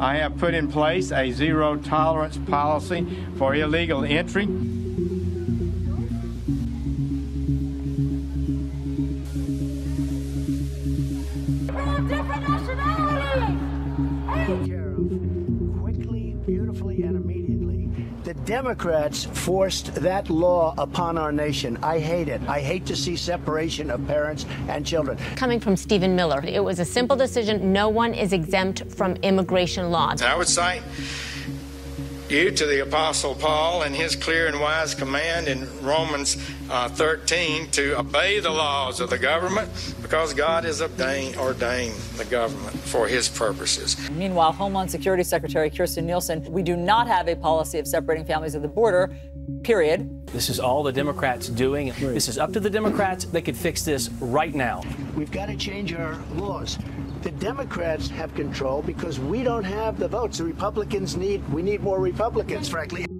I have put in place a zero tolerance policy for illegal entry. quickly, beautifully, and immediately. The Democrats forced that law upon our nation. I hate it. I hate to see separation of parents and children. Coming from Stephen Miller, it was a simple decision. No one is exempt from immigration law. I would cite you to the Apostle Paul and his clear and wise command in Romans uh, 13 to obey the laws of the government because God has ordained, ordained the government for his purposes. Meanwhile, Homeland Security Secretary Kirstjen Nielsen, we do not have a policy of separating families at the border, period. This is all the Democrats doing. This is up to the Democrats. They could fix this right now. We've got to change our laws. The Democrats have control because we don't have the votes. The Republicans need, we need more Republicans, frankly.